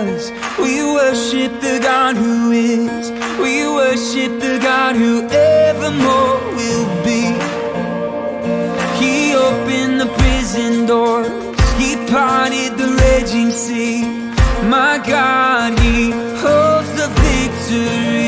We worship the God who is. We worship the God who evermore will be. He opened the prison doors. He parted the raging sea. My God, He holds the victory.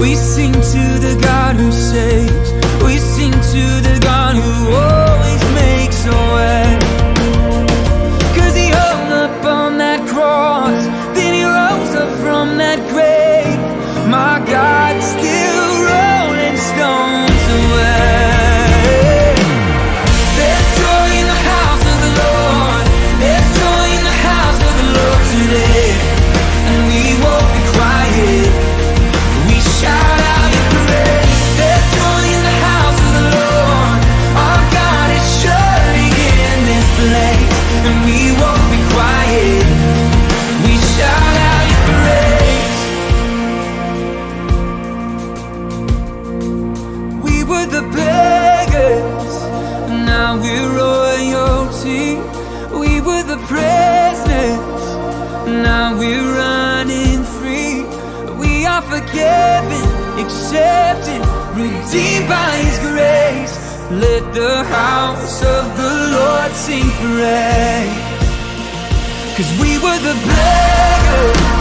We sing to the God who saves. We sing to the now we're royalty. We were the prisoners, now we're running free. We are forgiven, accepted, redeemed by His grace. Let the house of the Lord sing praise. Cause we were the beggars,